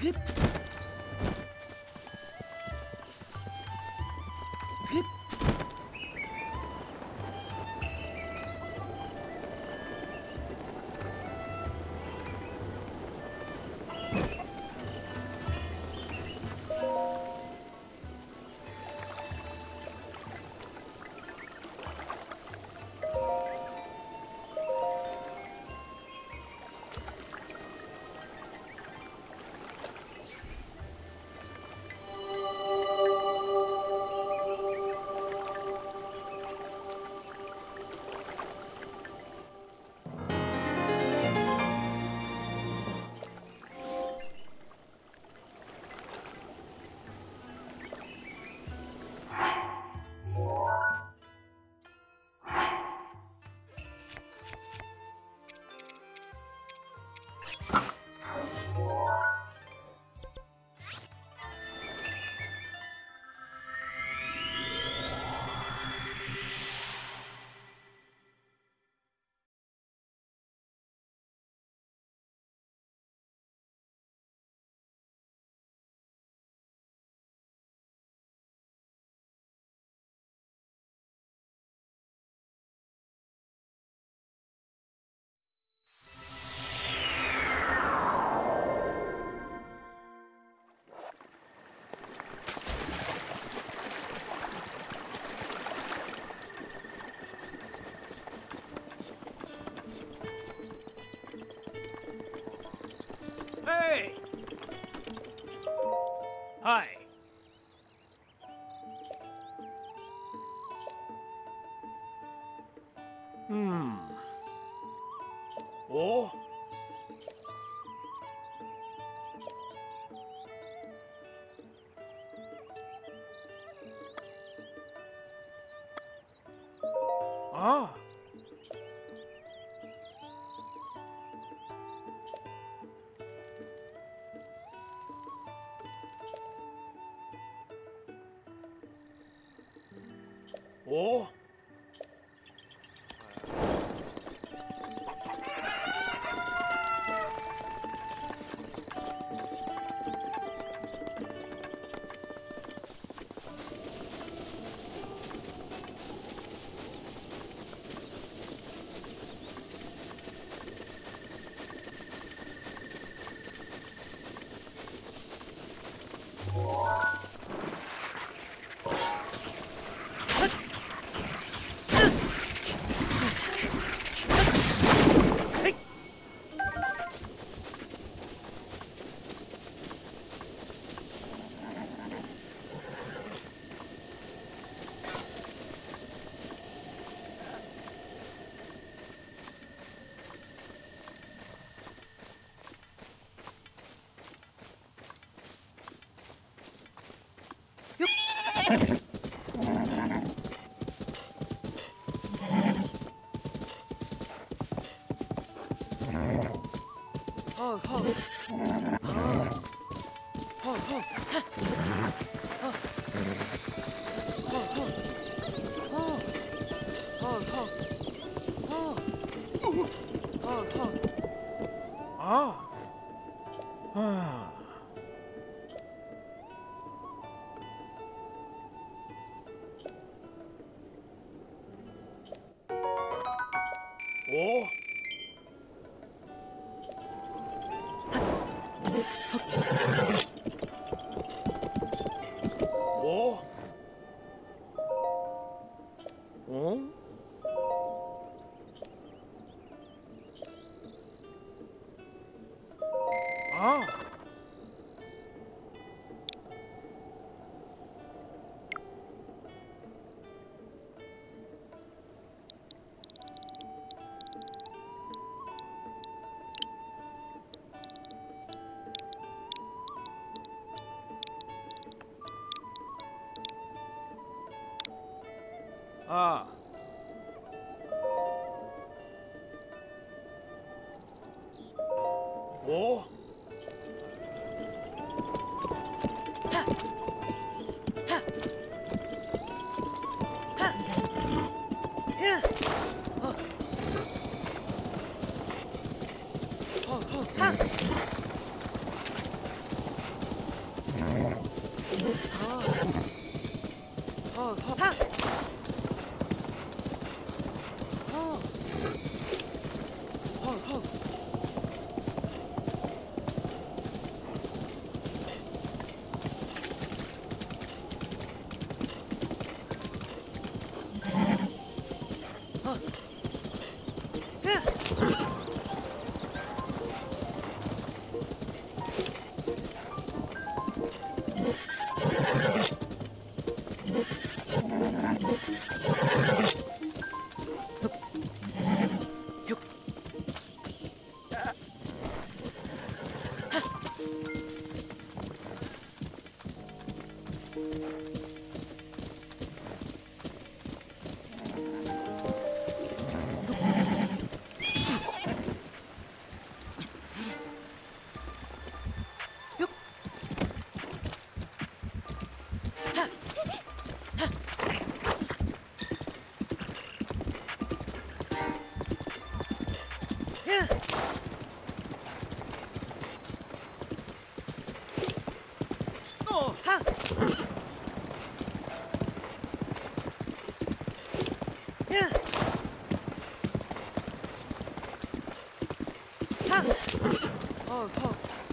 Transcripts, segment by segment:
Hey! Hi. Ah. 啊。Ha!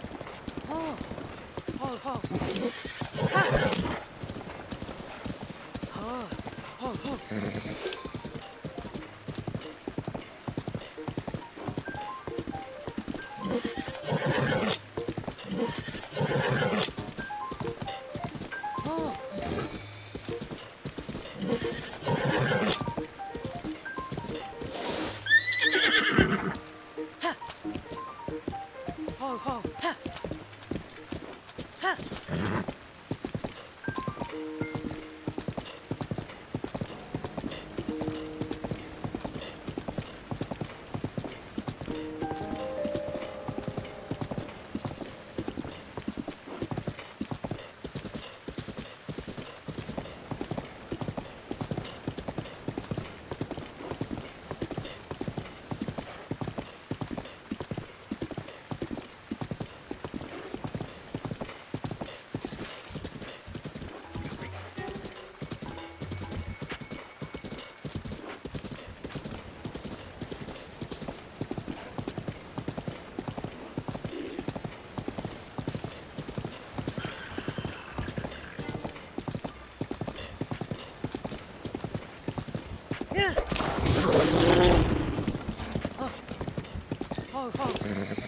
oh.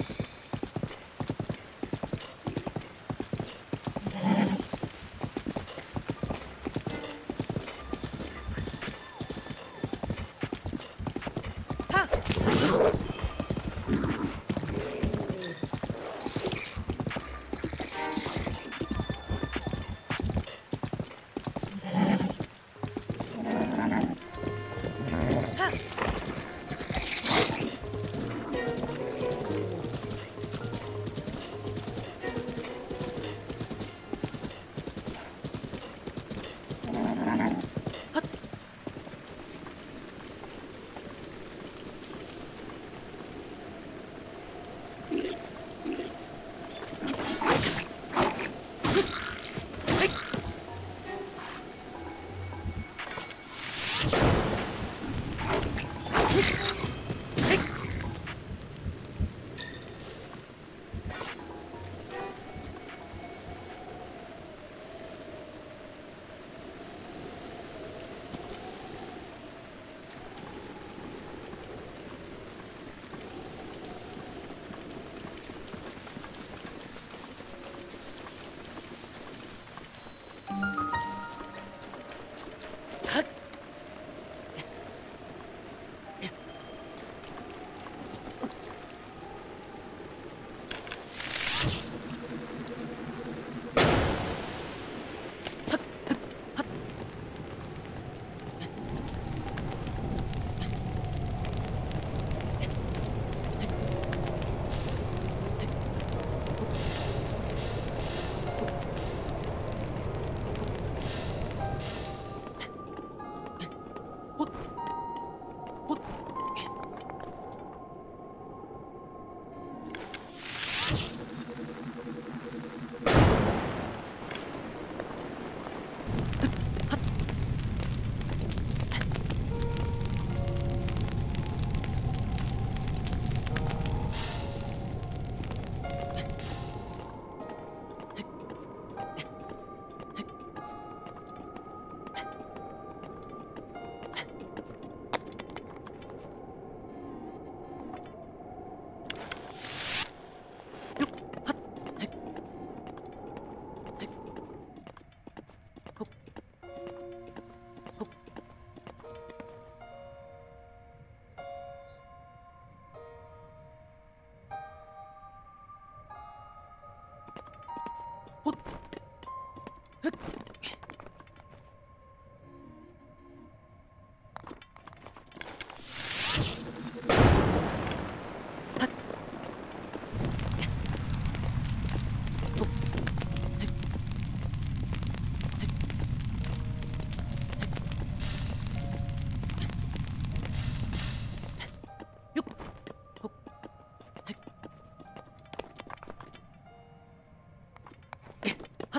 あ。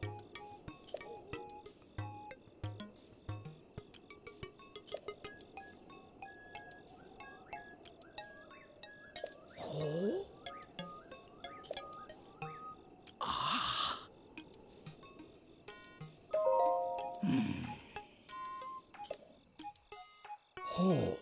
ほう。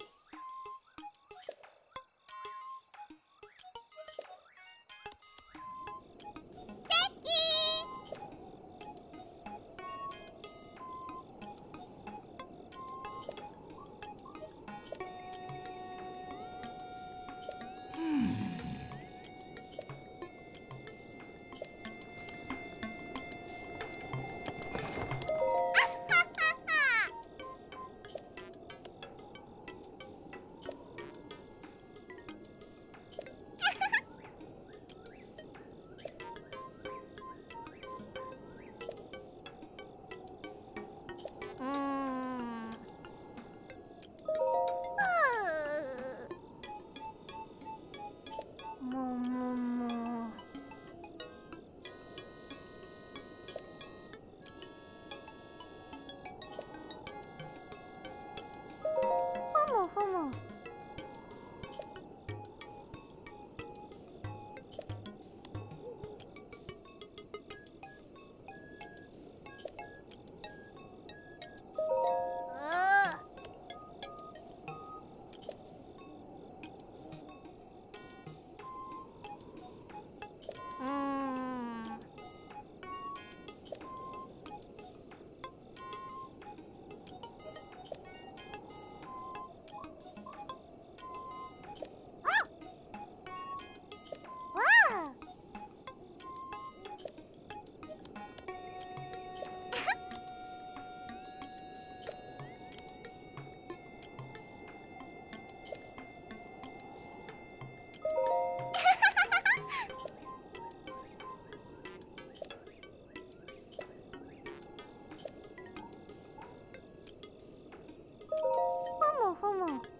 父母。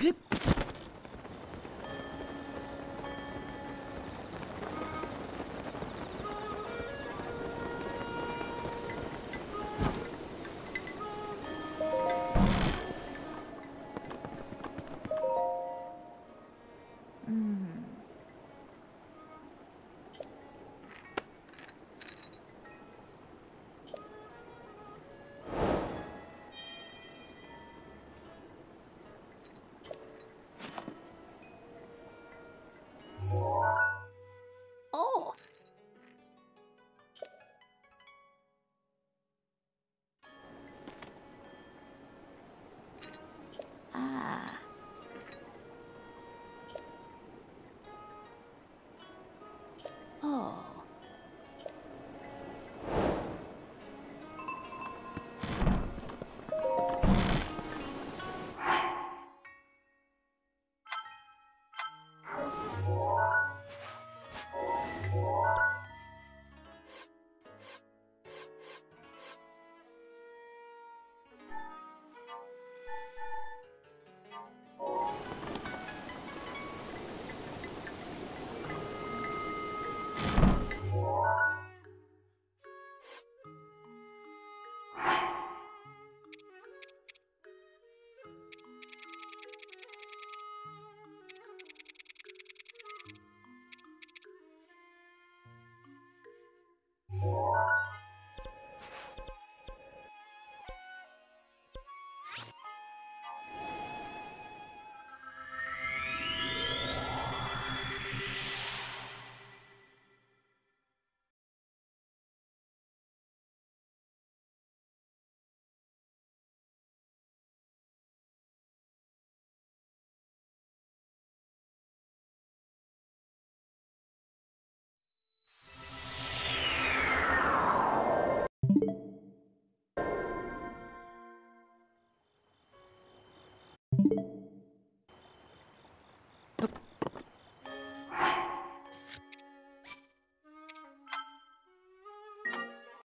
grip